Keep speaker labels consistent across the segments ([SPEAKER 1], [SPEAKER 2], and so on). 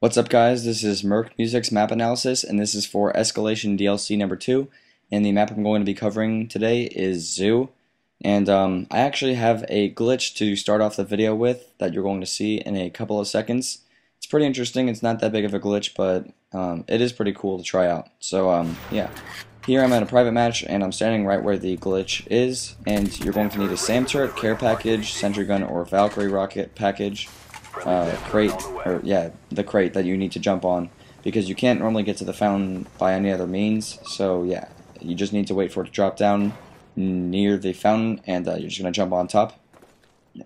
[SPEAKER 1] What's up guys, this is Merc Music's map analysis and this is for Escalation DLC number 2 and the map I'm going to be covering today is Zoo. And um, I actually have a glitch to start off the video with that you're going to see in a couple of seconds. It's pretty interesting, it's not that big of a glitch but um, it is pretty cool to try out. So um, yeah, here I'm at a private match and I'm standing right where the glitch is. And you're going to need a SAM turret, care package, sentry gun, or Valkyrie rocket package uh, crate, or yeah, the crate that you need to jump on because you can't normally get to the fountain by any other means. So yeah, you just need to wait for it to drop down near the fountain, and uh, you're just gonna jump on top,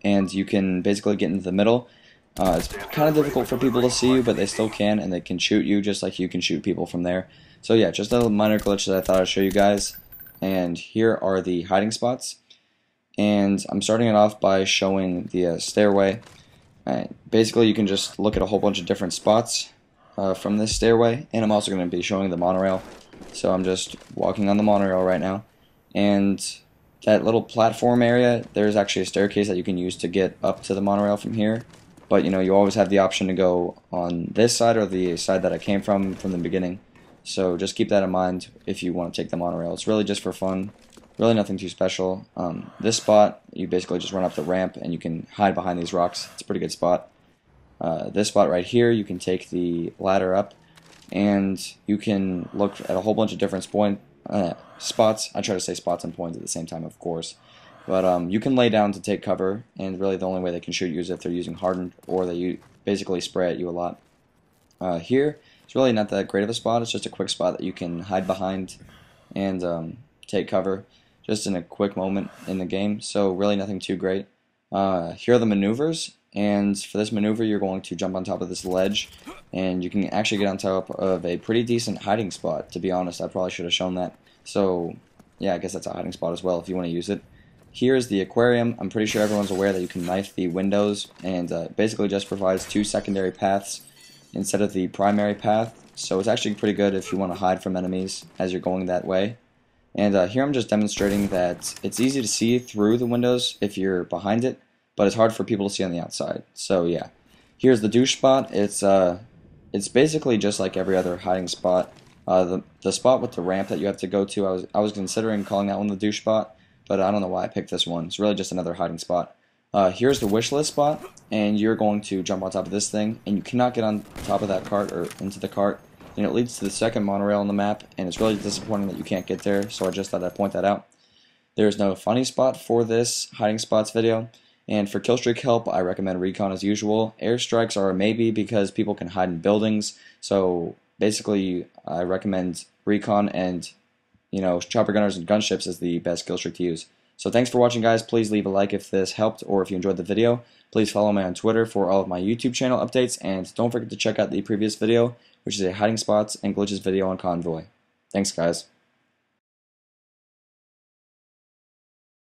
[SPEAKER 1] and you can basically get into the middle. Uh, it's kind of difficult for people to see you, but they still can, and they can shoot you just like you can shoot people from there. So yeah, just a minor glitch that I thought I'd show you guys. And here are the hiding spots. And I'm starting it off by showing the uh, stairway. Right. Basically, you can just look at a whole bunch of different spots uh, from this stairway, and I'm also going to be showing the monorail. So I'm just walking on the monorail right now, and that little platform area, there's actually a staircase that you can use to get up to the monorail from here. But you know, you always have the option to go on this side or the side that I came from from the beginning. So just keep that in mind if you want to take the monorail. It's really just for fun really nothing too special. Um, this spot, you basically just run up the ramp and you can hide behind these rocks. It's a pretty good spot. Uh, this spot right here, you can take the ladder up and you can look at a whole bunch of different point, uh, spots. I try to say spots and points at the same time, of course. But um, you can lay down to take cover, and really the only way they can shoot you is if they're using hardened or they basically spray at you a lot. Uh, here, it's really not that great of a spot. It's just a quick spot that you can hide behind and um, take cover just in a quick moment in the game, so really nothing too great. Uh, here are the maneuvers, and for this maneuver you're going to jump on top of this ledge, and you can actually get on top of a pretty decent hiding spot, to be honest. I probably should have shown that. So, yeah, I guess that's a hiding spot as well if you want to use it. Here's the aquarium. I'm pretty sure everyone's aware that you can knife the windows, and uh, basically just provides two secondary paths instead of the primary path. So it's actually pretty good if you want to hide from enemies as you're going that way. And uh, here I'm just demonstrating that it's easy to see through the windows if you're behind it, but it's hard for people to see on the outside. So yeah, here's the douche spot. It's uh, it's basically just like every other hiding spot. Uh, the the spot with the ramp that you have to go to, I was I was considering calling that one the douche spot, but I don't know why I picked this one. It's really just another hiding spot. Uh, here's the wish list spot, and you're going to jump on top of this thing, and you cannot get on top of that cart or into the cart and it leads to the second monorail on the map, and it's really disappointing that you can't get there, so I just thought I'd point that out. There's no funny spot for this hiding spots video, and for killstreak help, I recommend recon as usual. Airstrikes are a maybe because people can hide in buildings, so basically I recommend recon and you know chopper gunners and gunships is the best killstreak to use. So thanks for watching guys, please leave a like if this helped or if you enjoyed the video. Please follow me on Twitter for all of my YouTube channel updates and don't forget to check out the previous video which is a hiding spots and glitches video on Convoy. Thanks guys.